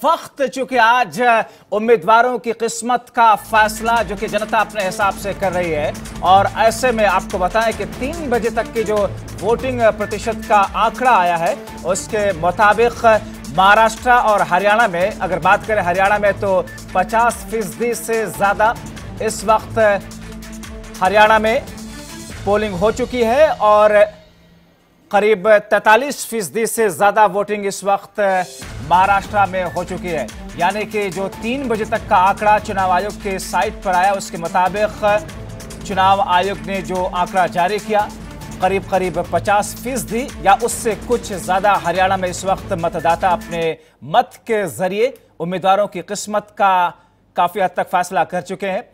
वक्त चूँकि आज उम्मीदवारों की किस्मत का फैसला, जो कि जनता अपने हिसाब से कर रही है। और ऐसे में आपको बताएँ कि तीन बजे तक की जो वोटिंग प्रतिशत का आंकड़ा आया है, उसके मुताबिक महाराष्ट्र और हरियाणा में, अगर बात करें हरियाणा में तो 50 फ़ीसदी से ज़्यादा इस वक्त हरियाणा में पोलिंग हो चुकी है। और करीब 43 फ़ीसदी से ज़्यादा वोटिंग इस वक्त महाराष्ट्र में हो चुकी है। यानी कि जो तीन बजे तक का आंकड़ा चुनाव आयोग के साइट पर आया, उसके मुताबिक, चुनाव आयोग ने जो आंकड़ा जारी किया, करीब करीब 50 फ़ीसदी या उससे कुछ ज़्यादा हरियाणा में इस वक्त मतदाता अपने मत के ज़रिए उम्मीदवारों की किस्मत का काफ़ी हद तक फैसला कर चुके हैं।